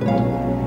Música